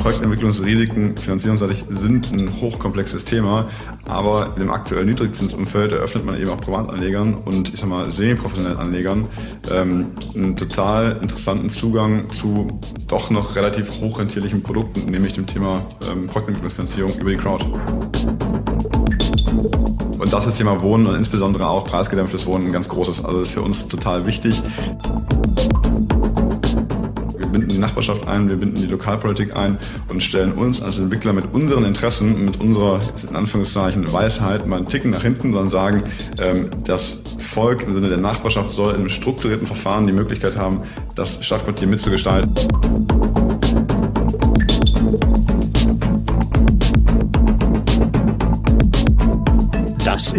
Projektentwicklungsrisiken finanzierungsseitig sind ein hochkomplexes Thema, aber im aktuellen Niedrigzinsumfeld eröffnet man eben auch Privatanlegern und ich sag mal semi-professionellen Anlegern ähm, einen total interessanten Zugang zu doch noch relativ hochrentierlichen Produkten, nämlich dem Thema ähm, Projektentwicklungsfinanzierung über die Crowd. Und das ist Thema Wohnen und insbesondere auch preisgedämpftes Wohnen ein ganz großes. Also ist für uns total wichtig binden die Nachbarschaft ein, wir binden die Lokalpolitik ein und stellen uns als Entwickler mit unseren Interessen, mit unserer, in Anführungszeichen, Weisheit mal einen Ticken nach hinten, sondern sagen, ähm, das Volk im Sinne der Nachbarschaft soll in einem strukturierten Verfahren die Möglichkeit haben, das Stadtquartier mitzugestalten.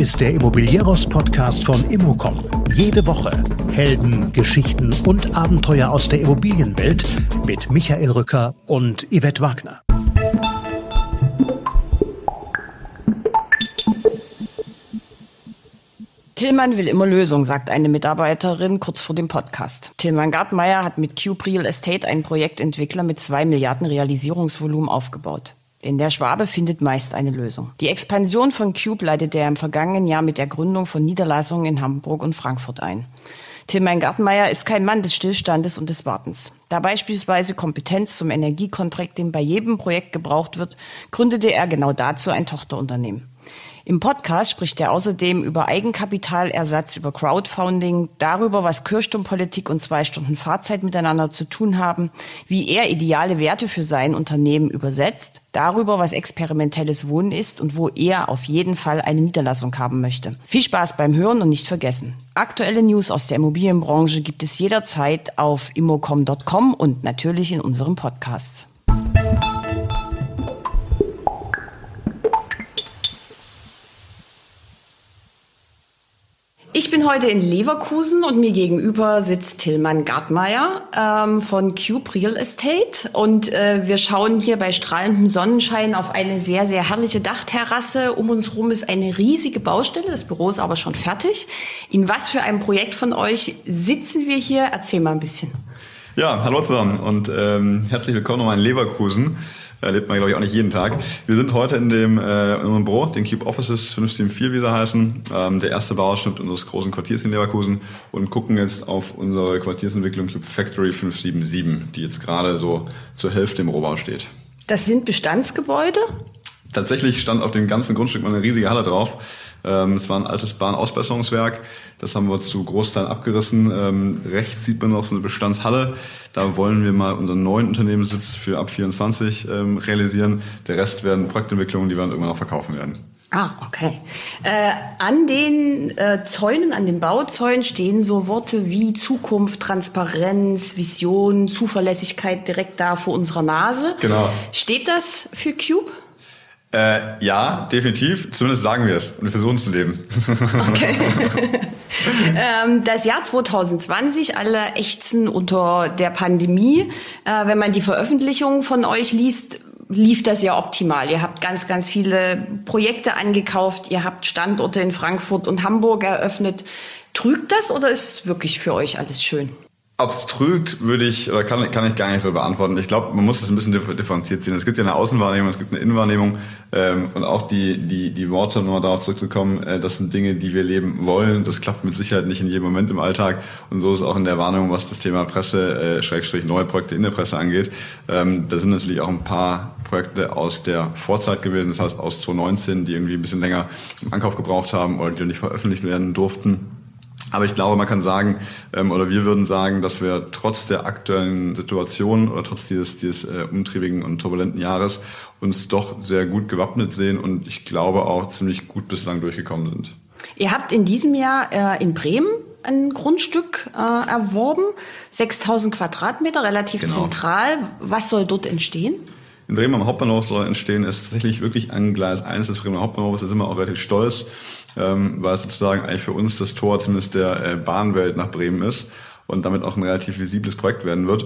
Ist der Immobilieros-Podcast von Immocom. Jede Woche Helden, Geschichten und Abenteuer aus der Immobilienwelt mit Michael Rücker und Yvette Wagner. Tillmann will immer Lösungen, sagt eine Mitarbeiterin kurz vor dem Podcast. Tillmann Gartmeier hat mit Cube Real Estate einen Projektentwickler mit zwei Milliarden Realisierungsvolumen aufgebaut. Denn der Schwabe findet meist eine Lösung. Die Expansion von Cube leitet er im vergangenen Jahr mit der Gründung von Niederlassungen in Hamburg und Frankfurt ein. Tilman Gartenmeier ist kein Mann des Stillstandes und des Wartens. Da beispielsweise Kompetenz zum Energiekontracting bei jedem Projekt gebraucht wird, gründete er genau dazu ein Tochterunternehmen. Im Podcast spricht er außerdem über Eigenkapitalersatz, über Crowdfunding, darüber, was Kirchturmpolitik und zwei Stunden Fahrzeit miteinander zu tun haben, wie er ideale Werte für sein Unternehmen übersetzt, darüber, was experimentelles Wohnen ist und wo er auf jeden Fall eine Niederlassung haben möchte. Viel Spaß beim Hören und nicht vergessen. Aktuelle News aus der Immobilienbranche gibt es jederzeit auf immocom.com und natürlich in unserem Podcast. Ich bin heute in Leverkusen und mir gegenüber sitzt Tillmann Gartmeier ähm, von Cube Real Estate. Und äh, wir schauen hier bei strahlendem Sonnenschein auf eine sehr, sehr herrliche Dachterrasse. Um uns herum ist eine riesige Baustelle. Das Büro ist aber schon fertig. In was für einem Projekt von euch sitzen wir hier? Erzähl mal ein bisschen. Ja, hallo zusammen und ähm, herzlich willkommen nochmal in Leverkusen. Erlebt man, glaube ich, auch nicht jeden Tag. Wir sind heute in dem äh, in unserem Büro, den Cube Offices 574, wie sie heißen, ähm, der erste Bauausschnitt unseres großen Quartiers in Leverkusen und gucken jetzt auf unsere Quartiersentwicklung Cube Factory 577, die jetzt gerade so zur Hälfte im Rohbau steht. Das sind Bestandsgebäude? Tatsächlich stand auf dem ganzen Grundstück mal eine riesige Halle drauf. Ähm, es war ein altes Bahnausbesserungswerk. Das haben wir zu Großteilen abgerissen. Ähm, rechts sieht man noch so eine Bestandshalle. Da wollen wir mal unseren neuen Unternehmenssitz für ab 24 ähm, realisieren. Der Rest werden Projektentwicklungen, die wir dann irgendwann auch verkaufen werden. Ah, okay. Äh, an den äh, Zäunen, an den Bauzäunen stehen so Worte wie Zukunft, Transparenz, Vision, Zuverlässigkeit direkt da vor unserer Nase. Genau. Steht das für Cube? Äh, ja, definitiv. Zumindest sagen wir es und wir versuchen es zu leben. Okay. ähm, das Jahr 2020, alle ächzen unter der Pandemie. Äh, wenn man die Veröffentlichung von euch liest, lief das ja optimal. Ihr habt ganz, ganz viele Projekte angekauft. Ihr habt Standorte in Frankfurt und Hamburg eröffnet. Trügt das oder ist es wirklich für euch alles schön? Trügt, würde ich oder kann, kann ich gar nicht so beantworten. Ich glaube, man muss es ein bisschen differenziert sehen. Es gibt ja eine Außenwahrnehmung, es gibt eine Innenwahrnehmung ähm, und auch die, die, die Worte, um mal darauf zurückzukommen, äh, das sind Dinge, die wir leben wollen. Das klappt mit Sicherheit nicht in jedem Moment im Alltag und so ist auch in der Wahrnehmung, was das Thema Presse, äh, Schrägstrich neue Projekte in der Presse angeht. Ähm, da sind natürlich auch ein paar Projekte aus der Vorzeit gewesen, das heißt aus 2019, die irgendwie ein bisschen länger im Ankauf gebraucht haben oder die nicht veröffentlicht werden durften. Aber ich glaube, man kann sagen, ähm, oder wir würden sagen, dass wir trotz der aktuellen Situation oder trotz dieses, dieses äh, umtriebigen und turbulenten Jahres uns doch sehr gut gewappnet sehen und ich glaube auch ziemlich gut bislang durchgekommen sind. Ihr habt in diesem Jahr äh, in Bremen ein Grundstück äh, erworben, 6000 Quadratmeter, relativ genau. zentral. Was soll dort entstehen? In Bremen am Hauptbahnhof soll entstehen, ist tatsächlich wirklich ein Gleis 1 des Bremer Hauptbahnhofs. Da sind wir auch relativ stolz, ähm, weil es sozusagen eigentlich für uns das Tor zumindest der äh, Bahnwelt nach Bremen ist und damit auch ein relativ visibles Projekt werden wird.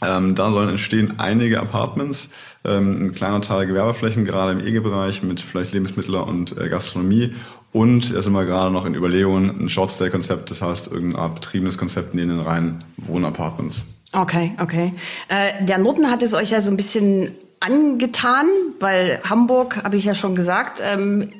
Ähm, da sollen entstehen einige Apartments, ähm, ein kleiner Teil Gewerbeflächen, gerade im EG-Bereich mit vielleicht Lebensmittel und äh, Gastronomie. Und da sind wir gerade noch in Überlegungen, ein Shortstay-Konzept, das heißt irgendein betriebenes Konzept neben den reinen Wohnapartments. Okay, okay. Äh, der Norden hat es euch ja so ein bisschen angetan, weil Hamburg, habe ich ja schon gesagt, ähm,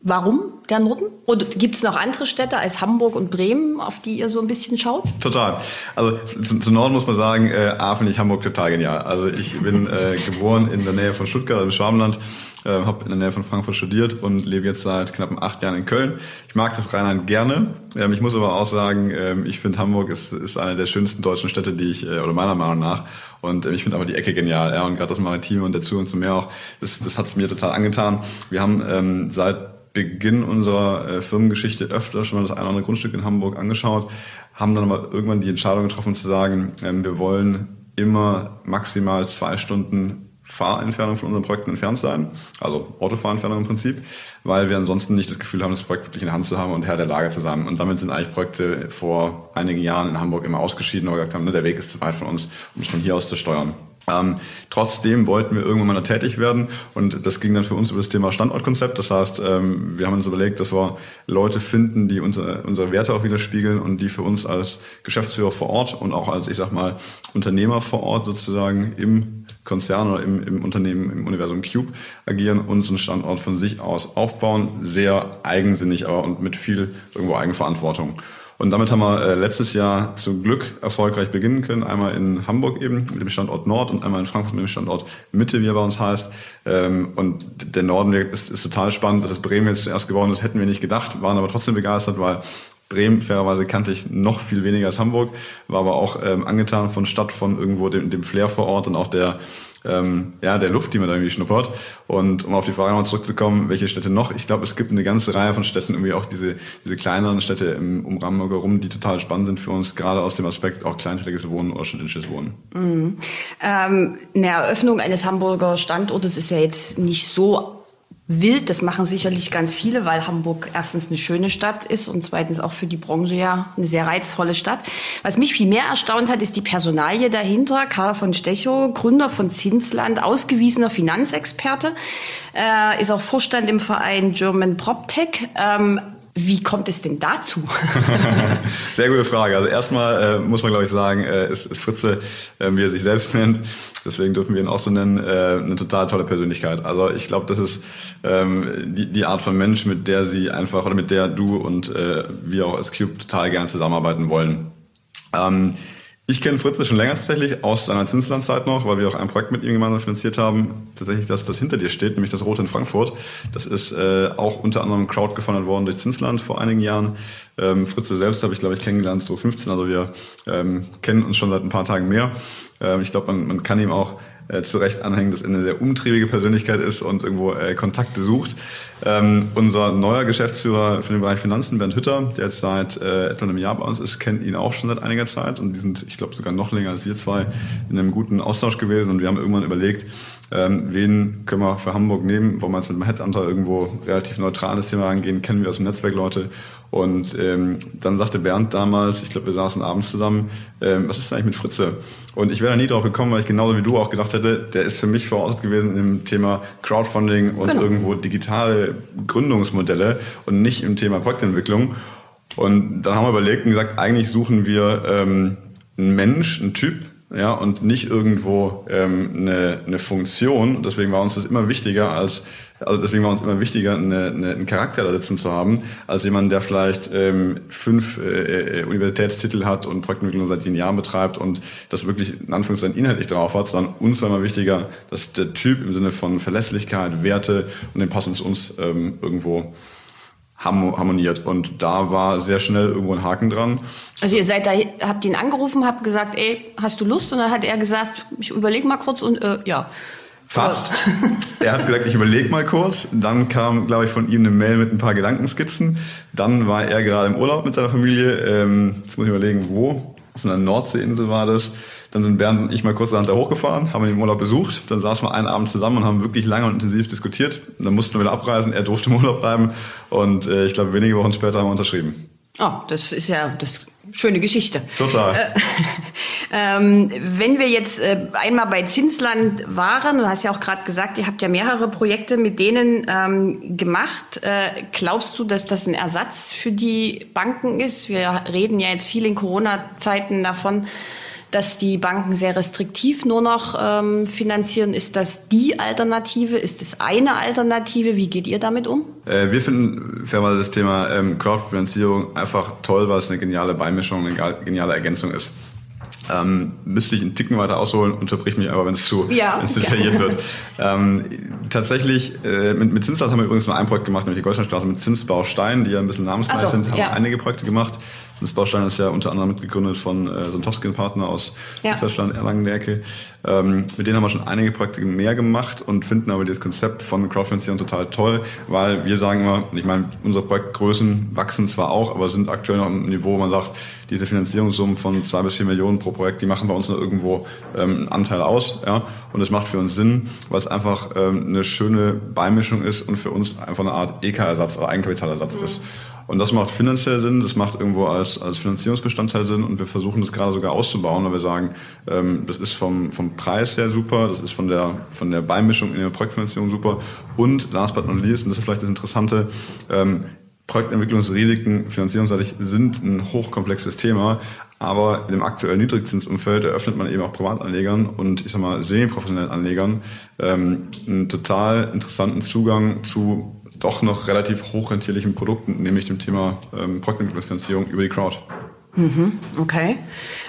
Warum der Norden? Oder gibt es noch andere Städte als Hamburg und Bremen, auf die ihr so ein bisschen schaut? Total. Also zum, zum Norden muss man sagen, äh, A finde ich Hamburg total genial. Also ich bin äh, geboren in der Nähe von Stuttgart im Schwabenland, äh, habe in der Nähe von Frankfurt studiert und lebe jetzt seit knapp acht Jahren in Köln. Ich mag das Rheinland gerne. Ähm, ich muss aber auch sagen, ähm, ich finde Hamburg ist, ist eine der schönsten deutschen Städte, die ich, äh, oder meiner Meinung nach. Und äh, ich finde aber die Ecke genial. Ja, und gerade das Maritime und dazu und zu mehr auch, das, das hat es mir total angetan. Wir haben ähm, seit Beginn unserer äh, Firmengeschichte öfter schon mal das eine oder andere Grundstück in Hamburg angeschaut, haben dann aber irgendwann die Entscheidung getroffen zu sagen, ähm, wir wollen immer maximal zwei Stunden Fahrentfernung von unseren Projekten entfernt sein, also Autofahrentfernung im Prinzip, weil wir ansonsten nicht das Gefühl haben, das Projekt wirklich in der Hand zu haben und Herr der Lage zu sein. Und damit sind eigentlich Projekte vor einigen Jahren in Hamburg immer ausgeschieden, weil wir gesagt haben, ne, der Weg ist zu weit von uns, um es von hier aus zu steuern. Ähm, trotzdem wollten wir irgendwann mal tätig werden und das ging dann für uns über das Thema Standortkonzept. Das heißt, ähm, wir haben uns überlegt, dass wir Leute finden, die unsere, unsere Werte auch widerspiegeln und die für uns als Geschäftsführer vor Ort und auch als, ich sag mal, Unternehmer vor Ort sozusagen im Konzern oder im, im Unternehmen, im Universum Cube agieren und so einen Standort von sich aus aufbauen. Sehr eigensinnig, aber und mit viel irgendwo Eigenverantwortung. Und damit haben wir äh, letztes Jahr zum Glück erfolgreich beginnen können. Einmal in Hamburg eben mit dem Standort Nord und einmal in Frankfurt mit dem Standort Mitte, wie er bei uns heißt. Ähm, und der Norden ist, ist total spannend, dass es Bremen jetzt zuerst geworden ist, hätten wir nicht gedacht, waren aber trotzdem begeistert, weil Bremen fairerweise kannte ich noch viel weniger als Hamburg, war aber auch ähm, angetan von Stadt, von irgendwo dem, dem Flair vor Ort und auch der ähm, ja, der Luft, die man da irgendwie schnuppert. Und um auf die Frage nochmal zurückzukommen, welche Städte noch? Ich glaube, es gibt eine ganze Reihe von Städten, irgendwie auch diese, diese kleineren Städte im, um Hamburg herum, die total spannend sind für uns, gerade aus dem Aspekt auch kleinstädtisches Wohnen oder städtisches Wohnen. Mhm. Ähm, eine Eröffnung eines Hamburger Standortes ist ja jetzt nicht so wild. Das machen sicherlich ganz viele, weil Hamburg erstens eine schöne Stadt ist und zweitens auch für die Branche ja eine sehr reizvolle Stadt. Was mich viel mehr erstaunt hat, ist die Personalie dahinter. Karl von Stechow, Gründer von Zinsland, ausgewiesener Finanzexperte, äh, ist auch Vorstand im Verein German PropTech. Ähm, wie kommt es denn dazu? Sehr gute Frage. Also erstmal äh, muss man, glaube ich, sagen, äh, ist, ist Fritze, äh, wie er sich selbst nennt, deswegen dürfen wir ihn auch so nennen, äh, eine total tolle Persönlichkeit. Also ich glaube, das ist ähm, die, die Art von Mensch, mit der sie einfach oder mit der du und äh, wir auch als Cube total gerne zusammenarbeiten wollen. Ähm, ich kenne Fritze schon länger tatsächlich aus seiner Zinslandzeit noch, weil wir auch ein Projekt mit ihm gemeinsam finanziert haben. Tatsächlich das, das hinter dir steht, nämlich das Rote in Frankfurt. Das ist äh, auch unter anderem crowdgefundet worden durch Zinsland vor einigen Jahren. Ähm, Fritze selbst habe ich, glaube ich, kennengelernt, so 15. Also wir ähm, kennen uns schon seit ein paar Tagen mehr. Ähm, ich glaube, man, man kann ihm auch äh, zu Recht anhängen, dass er eine sehr umtriebige Persönlichkeit ist und irgendwo äh, Kontakte sucht. Ähm, unser neuer Geschäftsführer für den Bereich Finanzen, Bernd Hütter, der jetzt seit äh, etwa einem Jahr bei uns ist, kennt ihn auch schon seit einiger Zeit und die sind, ich glaube, sogar noch länger als wir zwei in einem guten Austausch gewesen und wir haben irgendwann überlegt, ähm, wen können wir für Hamburg nehmen? Wollen wir jetzt mit dem Headhunter irgendwo relativ neutrales Thema angehen? Kennen wir aus dem Netzwerk Leute? Und ähm, dann sagte Bernd damals, ich glaube, wir saßen abends zusammen, ähm, was ist denn eigentlich mit Fritze? Und ich wäre da nie drauf gekommen, weil ich genauso wie du auch gedacht hätte, der ist für mich verortet gewesen im Thema Crowdfunding und genau. irgendwo digitale Gründungsmodelle und nicht im Thema Projektentwicklung. Und dann haben wir überlegt und gesagt, eigentlich suchen wir ähm, einen Mensch, einen Typ, ja, und nicht irgendwo ähm, eine, eine Funktion. Deswegen war uns das immer wichtiger als, also deswegen war uns immer wichtiger, eine, eine, einen Charakter da sitzen zu haben, als jemand, der vielleicht ähm, fünf äh, äh Universitätstitel hat und Projektentwicklung seit zehn Jahren betreibt und das wirklich in Anführungszeichen inhaltlich drauf hat, sondern uns war immer wichtiger, dass der Typ im Sinne von Verlässlichkeit, Werte und den passen zu uns ähm, irgendwo harmoniert. Und da war sehr schnell irgendwo ein Haken dran. Also ihr seid da, habt ihn angerufen, habt gesagt, ey, hast du Lust? Und dann hat er gesagt, ich überlege mal kurz und äh, ja. Fast. er hat gesagt, ich überlege mal kurz. Dann kam, glaube ich, von ihm eine Mail mit ein paar Gedankenskizzen. Dann war er gerade im Urlaub mit seiner Familie. Ähm, jetzt muss ich überlegen, wo. Auf einer Nordseeinsel war das. Dann sind Bernd und ich mal kurz da hochgefahren, haben ihn im Urlaub besucht. Dann saßen wir einen Abend zusammen und haben wirklich lange und intensiv diskutiert. Und dann mussten wir wieder abreisen. Er durfte im Urlaub bleiben. Und äh, ich glaube, wenige Wochen später haben wir unterschrieben. Oh, das ist ja das schöne Geschichte. Total. Äh, ähm, wenn wir jetzt äh, einmal bei Zinsland waren, du hast ja auch gerade gesagt, ihr habt ja mehrere Projekte mit denen ähm, gemacht. Äh, glaubst du, dass das ein Ersatz für die Banken ist? Wir reden ja jetzt viel in Corona-Zeiten davon, dass die Banken sehr restriktiv nur noch ähm, finanzieren. Ist das die Alternative? Ist es eine Alternative? Wie geht ihr damit um? Äh, wir finden fairerweise das Thema ähm, Crowdfinanzierung einfach toll, weil es eine geniale Beimischung, eine geniale Ergänzung ist. Ähm, müsste ich einen Ticken weiter ausholen, unterbrich mich aber, wenn es zu, ja, zu detailliert wird. Ähm, tatsächlich, äh, mit, mit Zinsland haben wir übrigens nur ein Projekt gemacht, nämlich die Goldsteinstraße mit Zinsbaustein, die ja ein bisschen namensgleich so, sind, haben ja. einige Projekte gemacht. Das Baustein ist ja unter anderem mitgegründet von äh, Sontowski Partner aus ja. Deutschland, Erlangen-Ecke. Ähm, mit denen haben wir schon einige Projekte mehr gemacht und finden aber dieses Konzept von Crowdfinanzierung total toll, weil wir sagen immer, ich meine, unsere Projektgrößen wachsen zwar auch, aber sind aktuell noch im Niveau, wo man sagt, diese Finanzierungssummen von zwei bis vier Millionen pro Projekt, die machen bei uns noch irgendwo ähm, einen Anteil aus. Ja? Und das macht für uns Sinn, weil es einfach ähm, eine schöne Beimischung ist und für uns einfach eine Art EK-Ersatz oder Eigenkapitalersatz mhm. ist. Und das macht finanziell Sinn, das macht irgendwo als, als Finanzierungsbestandteil Sinn. Und wir versuchen das gerade sogar auszubauen, weil wir sagen, ähm, das ist vom, vom Preis her super, das ist von der, von der Beimischung in der Projektfinanzierung super. Und last but not least, und das ist vielleicht das Interessante, ähm, Projektentwicklungsrisiken finanzierungsseitig sind ein hochkomplexes Thema, aber in dem aktuellen Niedrigzinsumfeld eröffnet man eben auch Privatanlegern und ich sag mal semi-professionellen Anlegern ähm, einen total interessanten Zugang zu doch noch relativ hochrentierlichen Produkten, nämlich dem Thema ähm, Projektentwicklungsfinanzierung über die Crowd. Mhm, okay.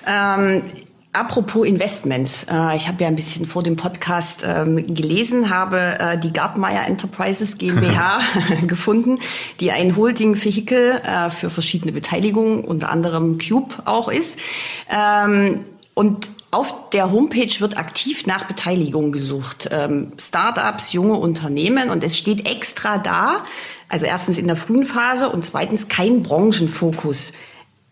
Ähm, apropos Investment. Äh, ich habe ja ein bisschen vor dem Podcast ähm, gelesen, habe äh, die Gartmeier Enterprises GmbH gefunden, die ein Holding-Vehikel äh, für verschiedene Beteiligungen, unter anderem Cube auch ist. Und auf der Homepage wird aktiv nach Beteiligung gesucht. Ähm, Startups, junge Unternehmen und es steht extra da, also erstens in der frühen Phase und zweitens kein Branchenfokus.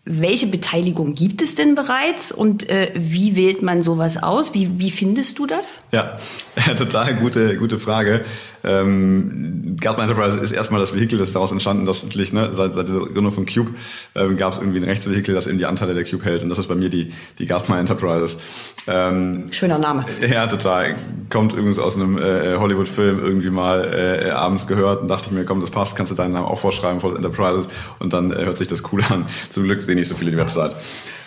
Welche Beteiligung gibt es denn bereits und äh, wie wählt man sowas aus? Wie, wie findest du das? Ja, total gute, gute Frage. Ähm, Gartner Enterprise ist erstmal das Vehikel, das daraus entstanden, dass natürlich ne, seit, seit der Gründung von Cube ähm, gab es irgendwie ein Rechtsvehikel, das eben die Anteile der Cube hält und das ist bei mir die, die Gartner Enterprises. Ähm, Schöner Name. Ja, total. Kommt übrigens aus einem äh, Hollywood-Film irgendwie mal äh, abends gehört und dachte ich mir, komm, das passt, kannst du deinen Namen auch vorschreiben vor Enterprises und dann äh, hört sich das cool an. Zum Glück sehen nicht so viele die Website.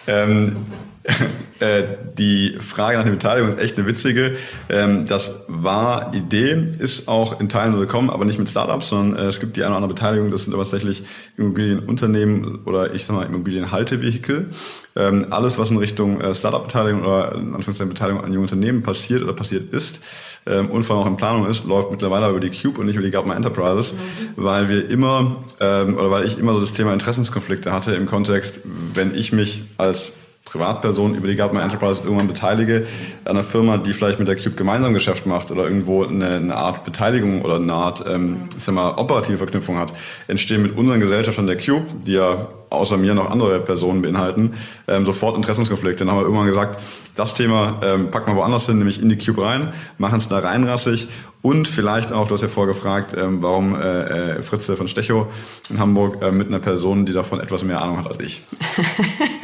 Ähm, äh, die Frage nach der Beteiligung ist echt eine witzige. Ähm, das war Idee, ist auch in Teilen so gekommen, aber nicht mit Startups, sondern äh, es gibt die eine oder andere Beteiligung. Das sind aber tatsächlich Immobilienunternehmen oder ich sag mal Immobilienhaltevehikel. Ähm, alles, was in Richtung äh, Startup-Beteiligung oder in Anführungszeichen Beteiligung an jungen Unternehmen passiert oder passiert ist, ähm, und vor allem auch in Planung ist, läuft mittlerweile über die Cube und nicht über die Gartner Enterprises, mhm. weil wir immer oder weil ich immer so das Thema Interessenskonflikte hatte im Kontext, wenn ich mich als Privatperson über die Gartner Enterprise irgendwann beteilige an einer Firma, die vielleicht mit der Cube gemeinsam Geschäft macht oder irgendwo eine, eine Art Beteiligung oder eine Art, ähm, ich sag mal, operative Verknüpfung hat, entstehen mit unseren Gesellschaftern der Cube, die ja außer mir noch andere Personen beinhalten, ähm, sofort Interessenskonflikte. Dann haben wir irgendwann gesagt, das Thema ähm, packen wir woanders hin, nämlich in die Cube rein, machen es da reinrassig und vielleicht auch, du hast ja vorgefragt, ähm, warum äh, äh, Fritze von Stechow in Hamburg äh, mit einer Person, die davon etwas mehr Ahnung hat als ich.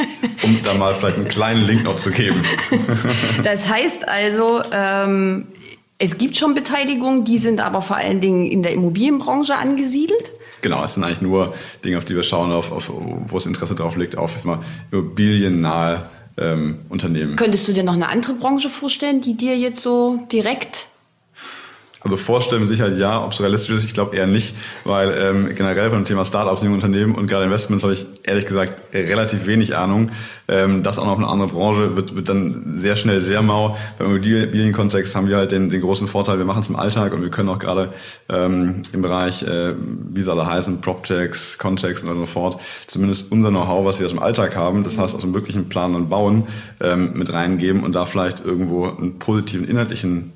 um da mal vielleicht einen kleinen Link noch zu geben. das heißt also, ähm, es gibt schon Beteiligungen, die sind aber vor allen Dingen in der Immobilienbranche angesiedelt. Genau, es sind eigentlich nur Dinge, auf die wir schauen, auf, auf wo das Interesse drauf liegt, auf mal, immobiliennahe ähm, Unternehmen. Könntest du dir noch eine andere Branche vorstellen, die dir jetzt so direkt also vorstellen mit Sicherheit ja, ob es realistisch ist, ich glaube eher nicht, weil ähm, generell dem Thema Startups und Unternehmen und gerade Investments habe ich ehrlich gesagt relativ wenig Ahnung. Ähm, das auch noch eine andere Branche wird, wird dann sehr schnell sehr mau. Beim Immobilienkontext haben wir halt den, den großen Vorteil, wir machen es im Alltag und wir können auch gerade ähm, im Bereich, äh, wie sie alle heißen, PropTechs, Context und so fort, zumindest unser Know-how, was wir aus dem Alltag haben, das heißt aus dem wirklichen Planen und Bauen ähm, mit reingeben und da vielleicht irgendwo einen positiven inhaltlichen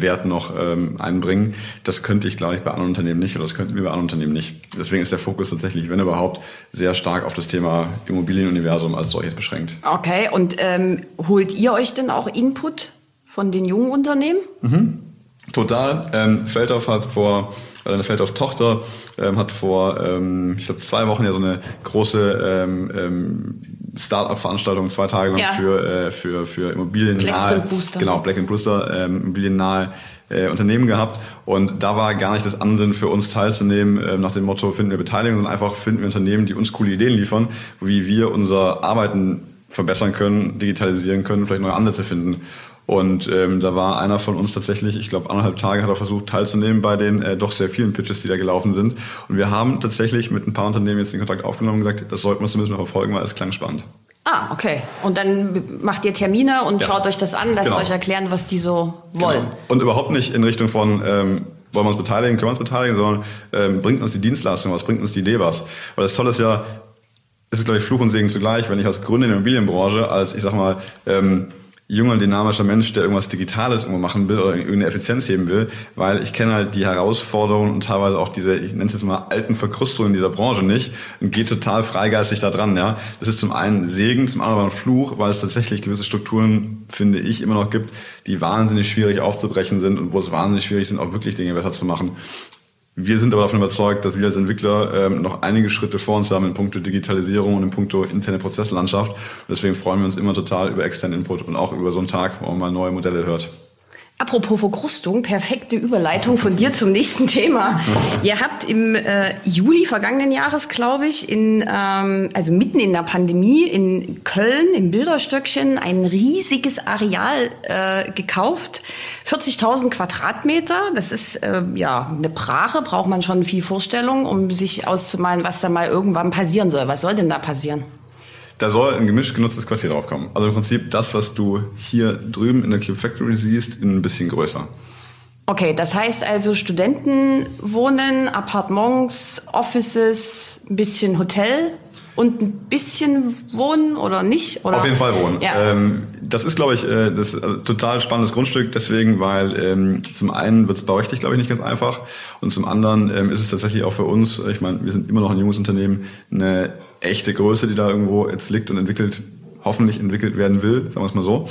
Wert noch ähm, einbringen. Das könnte ich, glaube ich, bei anderen Unternehmen nicht oder das könnten wir bei anderen Unternehmen nicht. Deswegen ist der Fokus tatsächlich, wenn überhaupt, sehr stark auf das Thema Immobilienuniversum als solches beschränkt. Okay, und ähm, holt ihr euch denn auch Input von den jungen Unternehmen? Mhm. Total. Ähm, Feldhoff hat vor, eine Feldhoff-Tochter ähm, hat vor, ähm, ich glaube, zwei Wochen ja so eine große ähm, ähm, Start-up-Veranstaltung zwei Tage lang ja. für, äh, für, für immobiliennahe, Black Booster. genau, Black and Booster, ähm, immobiliennahe äh, Unternehmen gehabt. Und da war gar nicht das Ansinnen für uns teilzunehmen, äh, nach dem Motto, finden wir Beteiligung, sondern einfach finden wir Unternehmen, die uns coole Ideen liefern, wie wir unser Arbeiten verbessern können, digitalisieren können, vielleicht neue Ansätze finden. Und ähm, da war einer von uns tatsächlich, ich glaube, anderthalb Tage hat er versucht teilzunehmen bei den äh, doch sehr vielen Pitches, die da gelaufen sind. Und wir haben tatsächlich mit ein paar Unternehmen jetzt den Kontakt aufgenommen und gesagt, das sollten wir zumindest mal verfolgen, weil es klang spannend. Ah, okay. Und dann macht ihr Termine und ja. schaut euch das an, lasst genau. euch erklären, was die so wollen. Genau. Und überhaupt nicht in Richtung von, ähm, wollen wir uns beteiligen, können wir uns beteiligen, sondern ähm, bringt uns die Dienstleistung was, bringt uns die Idee was. Weil das Tolle ist ja, es ist, glaube ich, Fluch und Segen zugleich, wenn ich als Gründer in der Immobilienbranche, als, ich sag mal, ähm, junger, dynamischer Mensch, der irgendwas Digitales irgendwo machen will oder irgendeine Effizienz heben will, weil ich kenne halt die Herausforderungen und teilweise auch diese, ich nenne es jetzt mal alten Verkrustungen dieser Branche nicht und gehe total freigeistig da dran, ja. Das ist zum einen Segen, zum anderen ein Fluch, weil es tatsächlich gewisse Strukturen, finde ich, immer noch gibt, die wahnsinnig schwierig aufzubrechen sind und wo es wahnsinnig schwierig sind, auch wirklich Dinge besser zu machen. Wir sind aber davon überzeugt, dass wir als Entwickler ähm, noch einige Schritte vor uns haben in puncto Digitalisierung und in puncto interne Prozesslandschaft. Deswegen freuen wir uns immer total über externen Input und auch über so einen Tag, wo man mal neue Modelle hört. Apropos Verkrustung, perfekte Überleitung von dir zum nächsten Thema. Ihr habt im äh, Juli vergangenen Jahres, glaube ich, in, ähm, also mitten in der Pandemie in Köln im Bilderstöckchen ein riesiges Areal äh, gekauft. 40.000 Quadratmeter. Das ist äh, ja eine Brache, braucht man schon viel Vorstellung, um sich auszumalen, was da mal irgendwann passieren soll. Was soll denn da passieren? Da soll ein gemischt genutztes Quartier draufkommen. Also im Prinzip das, was du hier drüben in der Cube Factory siehst, in ein bisschen größer. Okay, das heißt also Studenten wohnen, Appartements, Offices, ein bisschen Hotel und ein bisschen wohnen oder nicht? Oder? Auf jeden Fall wohnen. Ja. Ähm, das ist, glaube ich, äh, das also total spannendes Grundstück, deswegen, weil ähm, zum einen wird es baurechtlich, glaube ich, nicht ganz einfach und zum anderen ähm, ist es tatsächlich auch für uns, ich meine, wir sind immer noch ein junges Unternehmen, eine echte Größe, die da irgendwo jetzt liegt und entwickelt, hoffentlich entwickelt werden will, sagen wir es mal so.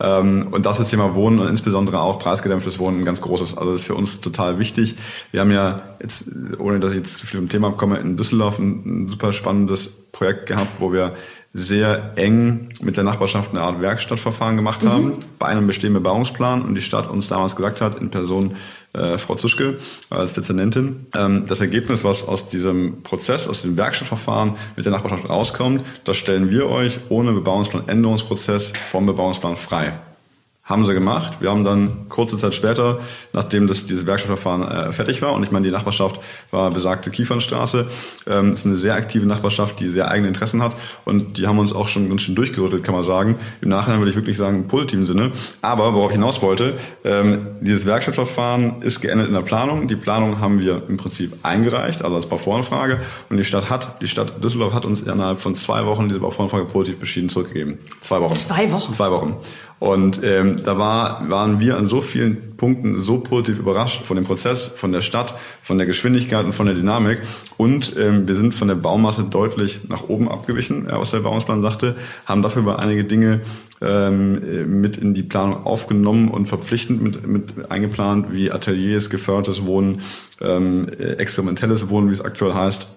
Ähm, und das ist Thema Wohnen und insbesondere auch preisgedämpftes Wohnen ein ganz großes. Also das ist für uns total wichtig. Wir haben ja jetzt, ohne dass ich jetzt zu viel im Thema komme, in Düsseldorf ein, ein super spannendes Projekt gehabt, wo wir sehr eng mit der Nachbarschaft eine Art Werkstattverfahren gemacht haben, mhm. bei einem bestehenden Bebauungsplan und die Stadt uns damals gesagt hat, in Person äh, Frau Zuschke als Dezernentin. Ähm, das Ergebnis, was aus diesem Prozess, aus diesem Werkstattverfahren mit der Nachbarschaft rauskommt, das stellen wir euch ohne Bebauungsplanänderungsprozess vom Bebauungsplan frei. Haben sie gemacht. Wir haben dann kurze Zeit später, nachdem das, dieses Werkstattverfahren äh, fertig war, und ich meine, die Nachbarschaft war besagte Kiefernstraße, ähm, ist eine sehr aktive Nachbarschaft, die sehr eigene Interessen hat und die haben uns auch schon ganz schön durchgerüttelt, kann man sagen. Im Nachhinein würde ich wirklich sagen, im positiven Sinne. Aber worauf ich hinaus wollte, ähm, dieses Werkstattverfahren ist geendet in der Planung. Die Planung haben wir im Prinzip eingereicht, also als Bauvoranfrage. Und die Stadt hat, die Stadt Düsseldorf hat uns innerhalb von zwei Wochen diese Bauvoranfrage positiv beschieden zurückgegeben. Zwei Wochen. Zwei Wochen? Zwei Wochen. Und ähm, da war, waren wir an so vielen Punkten so positiv überrascht von dem Prozess, von der Stadt, von der Geschwindigkeit und von der Dynamik. Und ähm, wir sind von der Baumasse deutlich nach oben abgewichen, ja, was der Bauungsplan sagte, haben dafür aber einige Dinge ähm, mit in die Planung aufgenommen und verpflichtend mit, mit eingeplant, wie Ateliers, gefördertes Wohnen, ähm, experimentelles Wohnen, wie es aktuell heißt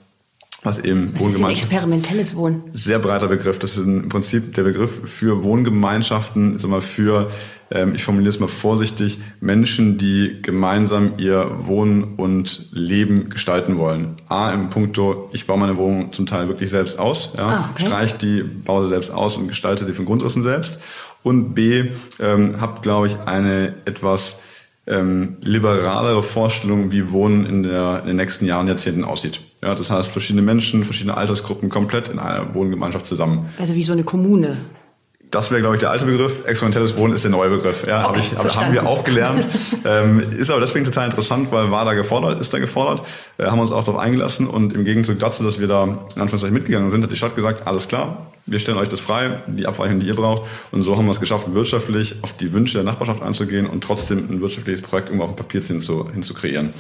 was eben was Wohngemeinschaft. experimentelles Wohnen. Sehr breiter Begriff. Das ist im Prinzip der Begriff für Wohngemeinschaften, sag mal für, ähm, ich formuliere es mal vorsichtig, Menschen, die gemeinsam ihr Wohnen und Leben gestalten wollen. A, im Punkto, ich baue meine Wohnung zum Teil wirklich selbst aus, ja, ah, okay. streich die, baue sie selbst aus und gestalte sie von Grundrissen selbst. Und B, ähm, habt, glaube ich, eine etwas ähm, liberalere Vorstellung, wie Wohnen in, der, in den nächsten Jahren, Jahrzehnten aussieht. Ja, das heißt, verschiedene Menschen, verschiedene Altersgruppen komplett in einer Wohngemeinschaft zusammen. Also wie so eine Kommune. Das wäre, glaube ich, der alte Begriff. Experimentelles Wohnen ist der neue Begriff. Ja, okay, hab ich, haben wir auch gelernt. ähm, ist aber deswegen total interessant, weil war da gefordert, ist da gefordert. Äh, haben uns auch darauf eingelassen und im Gegenzug dazu, dass wir da in Anführungszeichen mitgegangen sind, hat die Stadt gesagt, alles klar, wir stellen euch das frei, die Abweichungen, die ihr braucht. Und so haben wir es geschafft, wirtschaftlich auf die Wünsche der Nachbarschaft einzugehen und trotzdem ein wirtschaftliches Projekt irgendwo auf dem Papier hinzu, hinzukreieren.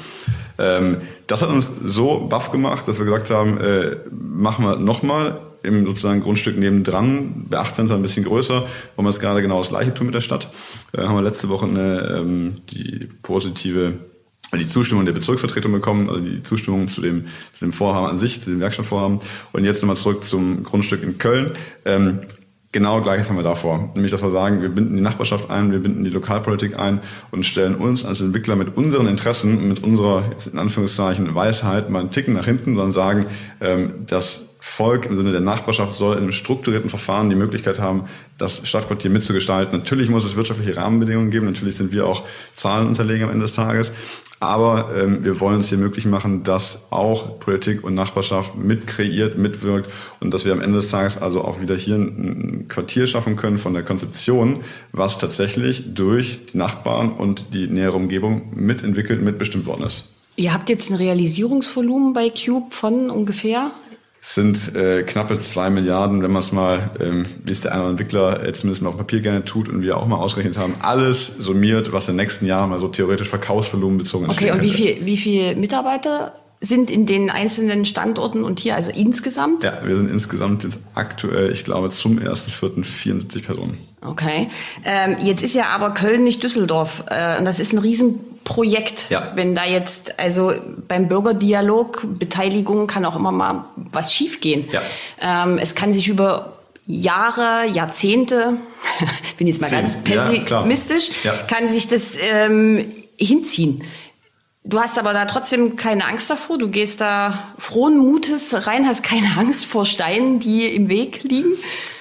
Ähm, das hat uns so baff gemacht, dass wir gesagt haben, äh, machen wir nochmal im sozusagen Grundstück nebendran, bei 18 ein bisschen größer, wollen wir jetzt gerade genau das gleiche tun mit der Stadt. Äh, haben wir letzte Woche eine, ähm, die positive die Zustimmung der Bezirksvertretung bekommen, also die Zustimmung zu dem, zu dem Vorhaben an sich, zu dem Werkstattvorhaben. Und jetzt nochmal zurück zum Grundstück in Köln. Ähm, genau gleiches haben wir davor. Nämlich, dass wir sagen, wir binden die Nachbarschaft ein, wir binden die Lokalpolitik ein und stellen uns als Entwickler mit unseren Interessen, mit unserer, jetzt in Anführungszeichen, Weisheit mal einen Ticken nach hinten, sondern sagen, ähm, das Volk im Sinne der Nachbarschaft soll in einem strukturierten Verfahren die Möglichkeit haben, das Stadtquartier mitzugestalten. Natürlich muss es wirtschaftliche Rahmenbedingungen geben. Natürlich sind wir auch Zahlenunterleger am Ende des Tages. Aber ähm, wir wollen es hier möglich machen, dass auch Politik und Nachbarschaft mit kreiert, mitwirkt und dass wir am Ende des Tages also auch wieder hier ein Quartier schaffen können von der Konzeption, was tatsächlich durch die Nachbarn und die nähere Umgebung mitentwickelt, mitbestimmt worden ist. Ihr habt jetzt ein Realisierungsvolumen bei Cube von ungefähr? Sind äh, knappe zwei Milliarden, wenn man es mal, ähm, wie es der eine Entwickler äh, zumindest mal auf Papier gerne tut und wir auch mal ausgerechnet haben, alles summiert, was in den nächsten Jahren mal so theoretisch Verkaufsvolumen bezogen ist. Okay, und wie viel, wie viele Mitarbeiter sind in den einzelnen Standorten und hier, also insgesamt? Ja, wir sind insgesamt jetzt aktuell, ich glaube, zum 1.4. 74 Personen. Okay. Ähm, jetzt ist ja aber Köln nicht Düsseldorf. Äh, und das ist ein Riesenprojekt. Ja. Wenn da jetzt, also beim Bürgerdialog, Beteiligung kann auch immer mal was schiefgehen. Ja. Ähm, es kann sich über Jahre, Jahrzehnte, bin jetzt mal Zehn. ganz pessimistisch, ja. kann sich das ähm, hinziehen. Du hast aber da trotzdem keine Angst davor. Du gehst da frohen Mutes rein, hast keine Angst vor Steinen, die im Weg liegen.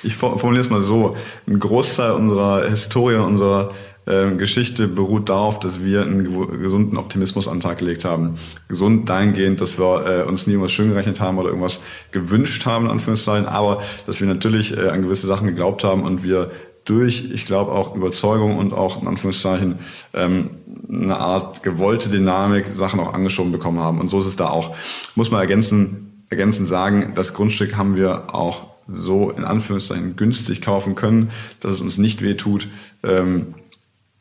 Ich formuliere es mal so. Ein Großteil unserer Historie, unserer äh, Geschichte beruht darauf, dass wir einen gesunden Optimismus an den Tag gelegt haben. Gesund dahingehend, dass wir äh, uns nie irgendwas schön gerechnet haben oder irgendwas gewünscht haben, in Anführungszeichen, aber dass wir natürlich äh, an gewisse Sachen geglaubt haben und wir durch, ich glaube, auch Überzeugung und auch in Anführungszeichen ähm, eine Art gewollte Dynamik Sachen auch angeschoben bekommen haben. Und so ist es da auch. Muss man ergänzen, ergänzend sagen, das Grundstück haben wir auch so in Anführungszeichen günstig kaufen können, dass es uns nicht wehtut, ähm,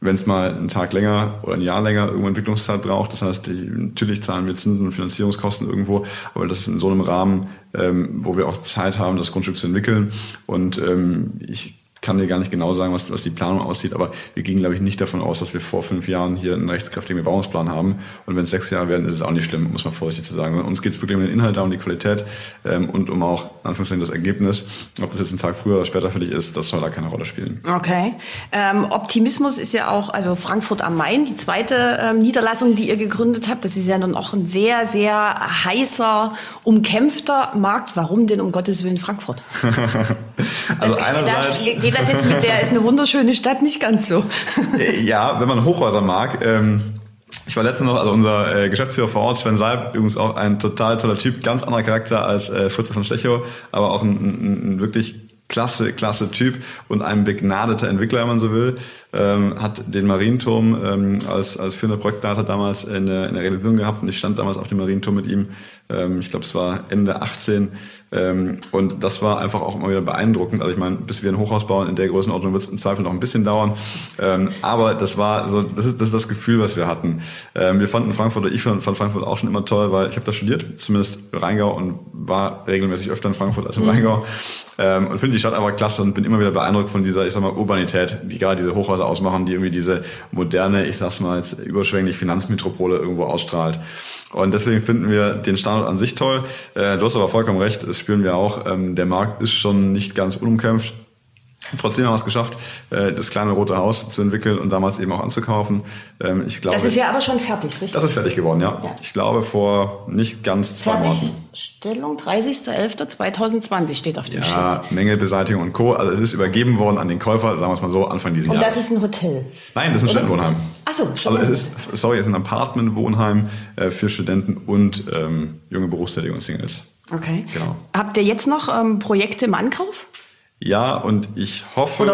wenn es mal einen Tag länger oder ein Jahr länger irgendwo Entwicklungszeit braucht. Das heißt, die, natürlich zahlen wir Zinsen und Finanzierungskosten irgendwo, aber das ist in so einem Rahmen, ähm, wo wir auch Zeit haben, das Grundstück zu entwickeln. Und ähm, ich kann dir gar nicht genau sagen, was, was die Planung aussieht, aber wir gehen, glaube ich, nicht davon aus, dass wir vor fünf Jahren hier einen rechtskräftigen Bebauungsplan haben. Und wenn es sechs Jahre werden, ist es auch nicht schlimm, muss man vorsichtig zu sagen. Uns geht es wirklich um den Inhalt, um die Qualität ähm, und um auch, in Anführungszeichen, das Ergebnis. Ob das jetzt einen Tag früher oder später fertig ist, das soll da keine Rolle spielen. Okay. Ähm, Optimismus ist ja auch, also Frankfurt am Main, die zweite ähm, Niederlassung, die ihr gegründet habt. Das ist ja dann auch ein sehr, sehr heißer, umkämpfter Markt. Warum denn um Gottes Willen Frankfurt? also einerseits geht das jetzt mit der ist eine wunderschöne Stadt nicht ganz so? ja, wenn man Hochhäuser mag. Ähm, ich war letztens noch, also unser äh, Geschäftsführer vor Ort, Sven Seib, übrigens auch ein total toller Typ, ganz anderer Charakter als äh, Fritz von Stechow, aber auch ein, ein, ein wirklich klasse, klasse Typ und ein begnadeter Entwickler, wenn man so will, ähm, hat den Marienturm ähm, als, als führender Projektleiter damals in der, in der Realisierung gehabt und ich stand damals auf dem Marienturm mit ihm. Ähm, ich glaube, es war Ende 18 ähm, und das war einfach auch immer wieder beeindruckend. Also ich meine, bis wir ein Hochhaus bauen in der Größenordnung wird es im Zweifel noch ein bisschen dauern. Ähm, aber das war so, das ist, das ist das Gefühl, was wir hatten. Ähm, wir fanden Frankfurt, oder ich fand Frankfurt auch schon immer toll, weil ich habe da studiert, zumindest Rheingau und war regelmäßig öfter in Frankfurt als im mhm. Rheingau. Ähm, und finde die Stadt aber klasse und bin immer wieder beeindruckt von dieser, ich sag mal, Urbanität, die gerade diese Hochhäuser ausmachen, die irgendwie diese moderne, ich sag's mal jetzt überschwänglich Finanzmetropole irgendwo ausstrahlt. Und deswegen finden wir den Standort an sich toll. Äh, du hast aber vollkommen recht, das spüren wir auch. Ähm, der Markt ist schon nicht ganz unumkämpft. Trotzdem haben wir es geschafft, äh, das kleine rote Haus zu entwickeln und damals eben auch anzukaufen. Ähm, ich glaube, das ist ja aber schon fertig, richtig? Das ist fertig geworden, ja. ja. Ich glaube vor nicht ganz zwei Monaten. Stellung 30.11.2020 steht auf dem ja, Schild. Ja, Mängelbeseitigung und Co. Also es ist übergeben worden an den Käufer, sagen wir es mal so, Anfang dieses Jahres. Und das ist ein Hotel? Nein, das ist ein Studentenwohnheim. Ach so, Also es ist, sorry, es ist ein Apartmentwohnheim äh, für Studenten und ähm, junge Berufstätige und Singles. Okay. Genau. Habt ihr jetzt noch ähm, Projekte im Ankauf? Ja, und ich hoffe?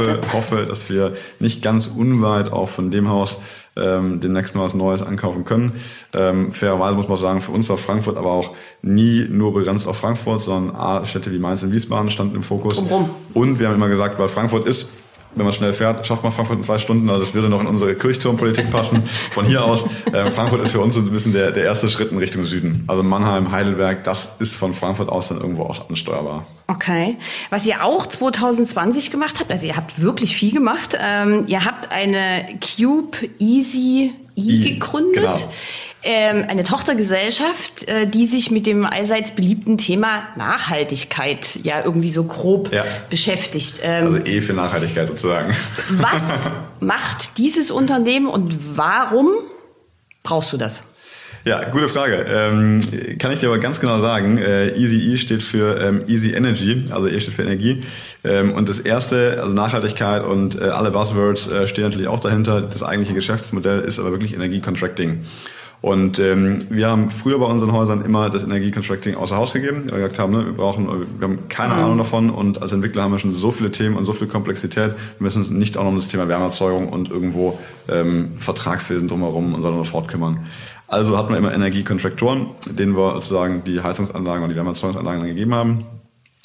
Hoffe, hoffe, dass wir nicht ganz unweit auch von dem Haus ähm, demnächst mal was Neues ankaufen können. Ähm, fairerweise muss man sagen, für uns war Frankfurt aber auch nie nur begrenzt auf Frankfurt, sondern A, Städte wie Mainz und Wiesbaden standen im Fokus. Drumrum. Und wir haben immer gesagt, weil Frankfurt ist wenn man schnell fährt, schafft man Frankfurt in zwei Stunden. Also das würde noch in unsere Kirchturmpolitik passen. Von hier aus, äh, Frankfurt ist für uns ein bisschen der, der erste Schritt in Richtung Süden. Also Mannheim, Heidelberg, das ist von Frankfurt aus dann irgendwo auch ansteuerbar. Okay. Was ihr auch 2020 gemacht habt, also ihr habt wirklich viel gemacht. Ähm, ihr habt eine Cube Easy I gegründet. Genau. Ähm, eine Tochtergesellschaft, äh, die sich mit dem allseits beliebten Thema Nachhaltigkeit ja irgendwie so grob ja. beschäftigt. Ähm, also E für Nachhaltigkeit sozusagen. Was macht dieses Unternehmen und warum brauchst du das? Ja, gute Frage. Ähm, kann ich dir aber ganz genau sagen. Äh, Easy E steht für ähm, Easy Energy, also E steht für Energie. Ähm, und das erste, also Nachhaltigkeit und äh, alle Buzzwords äh, stehen natürlich auch dahinter. Das eigentliche Geschäftsmodell ist aber wirklich Energiecontracting. Und ähm, wir haben früher bei unseren Häusern immer das Energiecontracting außer Haus gegeben, weil wir gesagt haben, ne, wir brauchen, wir haben keine mhm. Ahnung davon und als Entwickler haben wir schon so viele Themen und so viel Komplexität, wir müssen uns nicht auch noch um das Thema Wärmeerzeugung und irgendwo ähm, Vertragswesen drumherum und so weiter fortkümmern. Also hatten wir immer Energiekontraktoren, denen wir sozusagen die Heizungsanlagen und die Wärmeerzeugungsanlagen gegeben haben.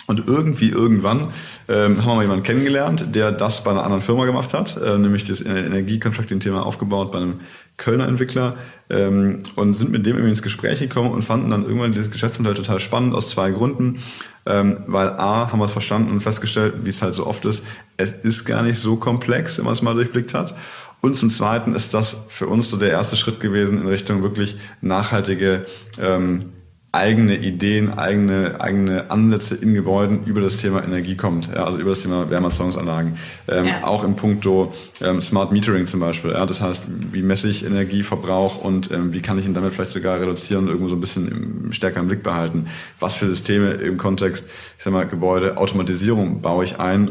Und irgendwie, irgendwann ähm, haben wir mal jemanden kennengelernt, der das bei einer anderen Firma gemacht hat, äh, nämlich das Energiecontracting-Thema aufgebaut bei einem Kölner Entwickler ähm, und sind mit dem irgendwie ins Gespräch gekommen und fanden dann irgendwann dieses Geschäftsmodell total spannend aus zwei Gründen. Ähm, weil A, haben wir es verstanden und festgestellt, wie es halt so oft ist, es ist gar nicht so komplex, wenn man es mal durchblickt hat. Und zum Zweiten ist das für uns so der erste Schritt gewesen in Richtung wirklich nachhaltige ähm, eigene Ideen, eigene, eigene Ansätze in Gebäuden über das Thema Energie kommt, ja, also über das Thema Wärmeerzeugungsanlagen. Ähm, ja. Auch im Punkto ähm, Smart Metering zum Beispiel. Ja, das heißt, wie messe ich Energieverbrauch und ähm, wie kann ich ihn damit vielleicht sogar reduzieren und irgendwo so ein bisschen im, stärker im Blick behalten? Was für Systeme im Kontext, ich sag mal, Gebäude, Automatisierung baue ich ein,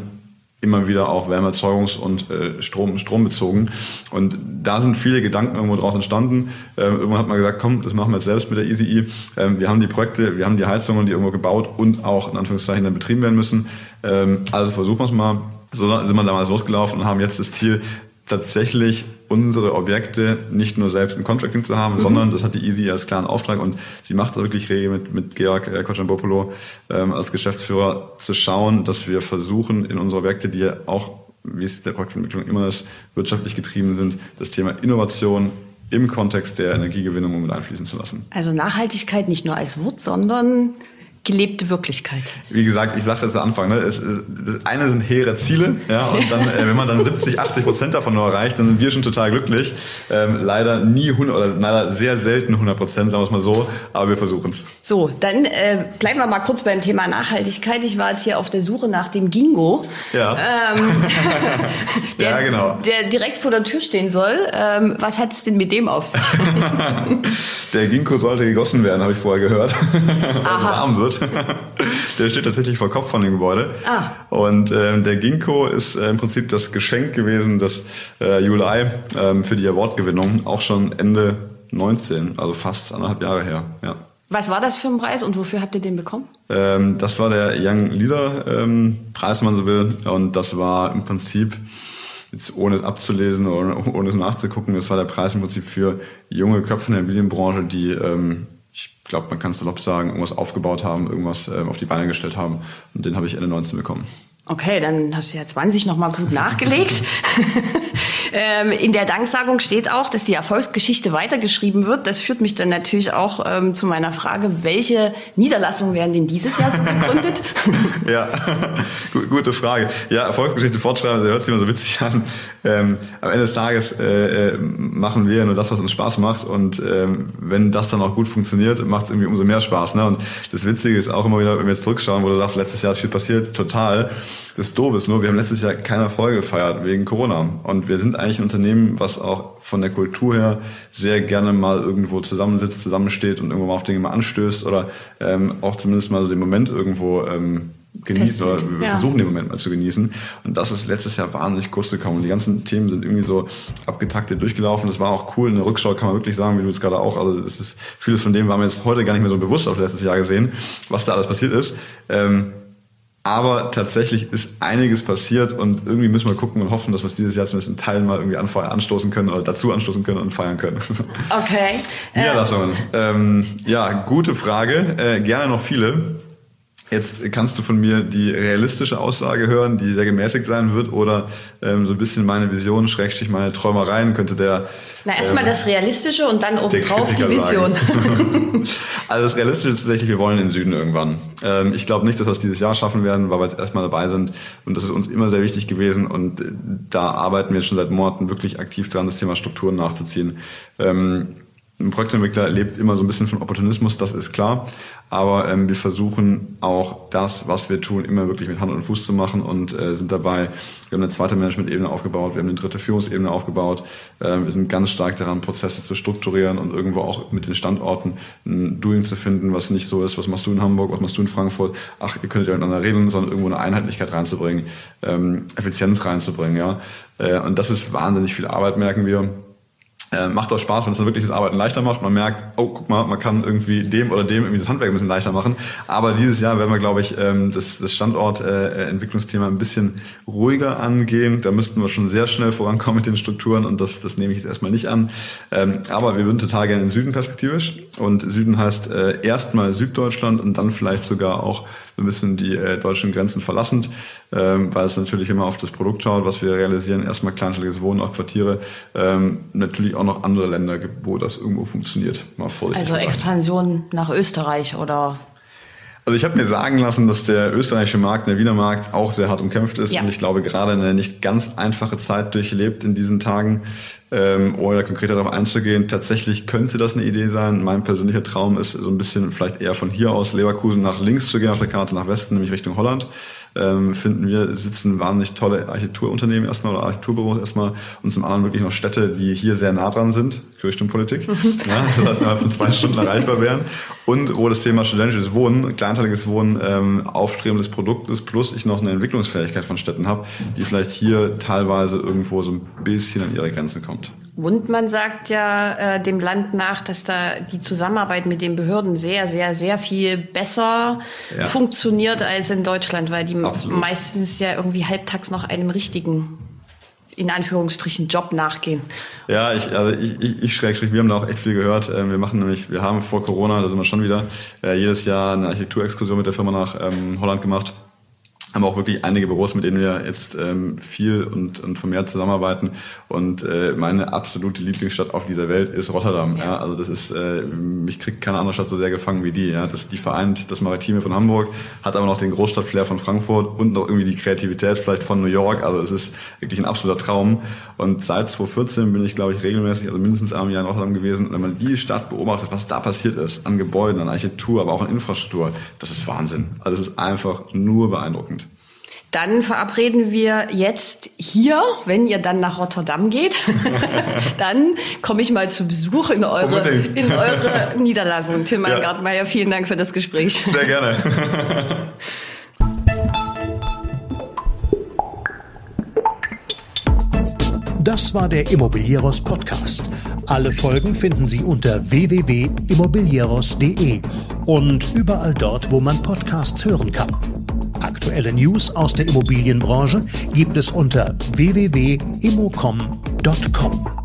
immer wieder auch Wärmeerzeugungs- und äh, Strom, strombezogen. Und da sind viele Gedanken irgendwo draus entstanden. Ähm, irgendwann hat man gesagt, komm, das machen wir jetzt selbst mit der EasyE. Ähm, wir haben die Projekte, wir haben die Heizungen, die irgendwo gebaut und auch in Anführungszeichen dann betrieben werden müssen. Ähm, also versuchen wir es mal. So sind wir damals losgelaufen und haben jetzt das Ziel, tatsächlich unsere Objekte nicht nur selbst im Contracting zu haben, mhm. sondern das hat die Easy als klaren Auftrag und sie macht da wirklich rege mit, mit Georg äh, Kochanbopolo ähm, als Geschäftsführer zu schauen, dass wir versuchen, in unsere Objekte, die ja auch, wie es der Projektentwicklung immer ist, wirtschaftlich getrieben sind, das Thema Innovation im Kontext der Energiegewinnung mit einfließen zu lassen. Also Nachhaltigkeit nicht nur als Wort, sondern gelebte Wirklichkeit. Wie gesagt, ich sagte zu Anfang, ne, es, es, das eine sind hehre Ziele, ja, und dann, äh, wenn man dann 70, 80 Prozent davon nur erreicht, dann sind wir schon total glücklich. Ähm, leider nie 100 oder leider sehr selten 100 Prozent, sagen wir es mal so, aber wir versuchen es. So, dann äh, bleiben wir mal kurz beim Thema Nachhaltigkeit. Ich war jetzt hier auf der Suche nach dem Gingo. Ja. Ähm, der, ja, genau. Der direkt vor der Tür stehen soll. Ähm, was hat es denn mit dem auf sich? der Ginkgo sollte gegossen werden, habe ich vorher gehört, weil es warm wird. der steht tatsächlich vor Kopf von dem Gebäude. Ah. Und ähm, der Ginkgo ist äh, im Prinzip das Geschenk gewesen, das äh, Julai ähm, für die Awardgewinnung, auch schon Ende 19, also fast anderthalb Jahre her. Ja. Was war das für ein Preis und wofür habt ihr den bekommen? Ähm, das war der Young Leader ähm, Preis, wenn man so will. Und das war im Prinzip, jetzt ohne es abzulesen oder ohne es nachzugucken, das war der Preis im Prinzip für junge Köpfe in der Immobilienbranche, die ähm, ich glaube, man kann es salopp sagen, irgendwas aufgebaut haben, irgendwas äh, auf die Beine gestellt haben. Und den habe ich Ende 19 bekommen. Okay, dann hast du ja 20 nochmal gut nachgelegt. ähm, in der Danksagung steht auch, dass die Erfolgsgeschichte weitergeschrieben wird. Das führt mich dann natürlich auch ähm, zu meiner Frage, welche Niederlassungen werden denn dieses Jahr so gegründet? ja, gute Frage. Ja, Erfolgsgeschichte fortschreiben, das hört sich immer so witzig an. Ähm, am Ende des Tages äh, äh, machen wir nur das, was uns Spaß macht. Und ähm, wenn das dann auch gut funktioniert, macht es irgendwie umso mehr Spaß. Ne? Und das Witzige ist auch immer wieder, wenn wir jetzt zurückschauen, wo du sagst, letztes Jahr ist viel passiert, total. Das Doofe ist nur, wir haben letztes Jahr keine Erfolge gefeiert wegen Corona. Und wir sind eigentlich ein Unternehmen, was auch von der Kultur her sehr gerne mal irgendwo zusammensitzt, zusammensteht und irgendwo mal auf Dinge mal anstößt oder ähm, auch zumindest mal so den Moment irgendwo ähm, genießt oder wir ja. versuchen den Moment mal zu genießen. Und das ist letztes Jahr wahnsinnig kurz gekommen. Und die ganzen Themen sind irgendwie so abgetaktet durchgelaufen. Das war auch cool. In der Rückschau kann man wirklich sagen, wie du jetzt gerade auch, also es ist vieles von dem war mir jetzt heute gar nicht mehr so bewusst auf letztes Jahr gesehen, was da alles passiert ist. Ähm, aber tatsächlich ist einiges passiert und irgendwie müssen wir gucken und hoffen, dass wir es dieses Jahr zumindest in Teilen mal irgendwie anstoßen können oder dazu anstoßen können und feiern können. Okay. Niederlassungen. Ähm, ja, gute Frage. Äh, gerne noch viele. Jetzt kannst du von mir die realistische Aussage hören, die sehr gemäßigt sein wird, oder ähm, so ein bisschen meine Vision, Schrägstrich meine Träumereien könnte der. Na, erstmal ähm, das Realistische und dann obendrauf die Vision. also das Realistische ist tatsächlich, wir wollen in den Süden irgendwann. Ähm, ich glaube nicht, dass wir es dieses Jahr schaffen werden, weil wir jetzt erstmal dabei sind. Und das ist uns immer sehr wichtig gewesen. Und äh, da arbeiten wir schon seit Monaten wirklich aktiv dran, das Thema Strukturen nachzuziehen. Ähm, ein Projektentwickler lebt immer so ein bisschen von Opportunismus, das ist klar. Aber ähm, wir versuchen auch das, was wir tun, immer wirklich mit Hand und Fuß zu machen und äh, sind dabei. Wir haben eine zweite Management-Ebene aufgebaut, wir haben eine dritte Führungsebene aufgebaut. Äh, wir sind ganz stark daran, Prozesse zu strukturieren und irgendwo auch mit den Standorten ein Doing zu finden, was nicht so ist, was machst du in Hamburg, was machst du in Frankfurt. Ach, ihr könntet ja miteinander reden, sondern irgendwo eine Einheitlichkeit reinzubringen, ähm, Effizienz reinzubringen. Ja, äh, und das ist wahnsinnig viel Arbeit, merken wir. Äh, macht auch Spaß, wenn es dann wirklich das Arbeiten leichter macht. Man merkt, oh, guck mal, man kann irgendwie dem oder dem irgendwie das Handwerk ein bisschen leichter machen. Aber dieses Jahr werden wir, glaube ich, ähm, das, das Standortentwicklungsthema äh, ein bisschen ruhiger angehen. Da müssten wir schon sehr schnell vorankommen mit den Strukturen und das, das nehme ich jetzt erstmal nicht an. Ähm, aber wir würden total gerne im Süden perspektivisch. Und Süden heißt äh, erstmal Süddeutschland und dann vielleicht sogar auch ein bisschen die äh, deutschen Grenzen verlassend, ähm, weil es natürlich immer auf das Produkt schaut, was wir realisieren. Erstmal kleinstelliges Wohnen, auch Quartiere. Ähm, natürlich auch noch andere Länder gibt, wo das irgendwo funktioniert. Mal also Expansion nach Österreich oder also ich habe mir sagen lassen, dass der österreichische Markt, der Wiener Markt, auch sehr hart umkämpft ist. Ja. Und ich glaube, gerade eine nicht ganz einfache Zeit durchlebt in diesen Tagen, ähm, ohne konkreter darauf einzugehen. Tatsächlich könnte das eine Idee sein. Mein persönlicher Traum ist so ein bisschen vielleicht eher von hier aus Leverkusen nach links zu gehen auf der Karte, nach Westen, nämlich Richtung Holland ähm, finden wir, sitzen wahnsinnig tolle Architekturunternehmen erstmal oder Architekturbüros erstmal und zum anderen wirklich noch Städte, die hier sehr nah dran sind, Richtung Politik, ja, das heißt innerhalb von zwei Stunden erreichbar wären und wo das Thema studentisches Wohnen, kleinteiliges Wohnen, ähm, aufstrebendes Produkt ist, plus ich noch eine Entwicklungsfähigkeit von Städten habe, die vielleicht hier teilweise irgendwo so ein bisschen an ihre Grenzen kommt. Und man sagt ja äh, dem Land nach, dass da die Zusammenarbeit mit den Behörden sehr, sehr, sehr viel besser ja. funktioniert als in Deutschland, weil die Absolut. meistens ja irgendwie halbtags noch einem richtigen in Anführungsstrichen Job nachgehen. Ja, ich, also ich, ich, ich schrägstrich, wir haben da auch echt viel gehört. Ähm, wir machen nämlich, wir haben vor Corona, da sind wir schon wieder, äh, jedes Jahr eine Architekturexkursion mit der Firma nach ähm, Holland gemacht haben auch wirklich einige Büros, mit denen wir jetzt ähm, viel und, und vermehrt zusammenarbeiten. Und äh, meine absolute Lieblingsstadt auf dieser Welt ist Rotterdam. Ja. ja. Also das ist, äh, mich kriegt keine andere Stadt so sehr gefangen wie die. Ja. Das, die vereint das Maritime von Hamburg, hat aber noch den Großstadtflair von Frankfurt und noch irgendwie die Kreativität vielleicht von New York. Also es ist wirklich ein absoluter Traum. Und seit 2014 bin ich, glaube ich, regelmäßig, also mindestens einmal Jahr in Rotterdam gewesen. Und wenn man die Stadt beobachtet, was da passiert ist, an Gebäuden, an Architektur, aber auch an Infrastruktur, das ist Wahnsinn. Also es ist einfach nur beeindruckend. Dann verabreden wir jetzt hier, wenn ihr dann nach Rotterdam geht, dann komme ich mal zu Besuch in eure, in eure Niederlassung. Tilman ja. Gartmeier, vielen Dank für das Gespräch. Sehr gerne. Das war der Immobilieros Podcast. Alle Folgen finden Sie unter www.immobilieros.de und überall dort, wo man Podcasts hören kann. Aktuelle News aus der Immobilienbranche gibt es unter www.immocom.com.